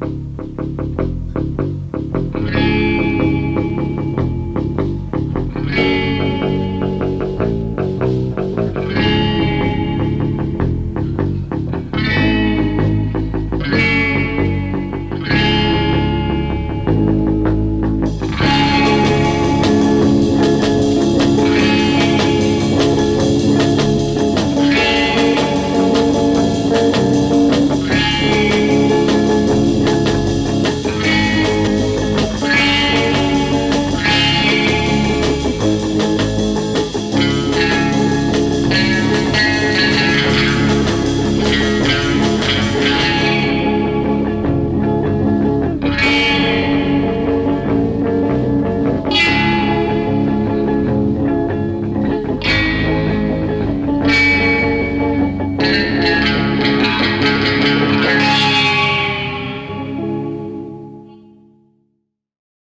Bye.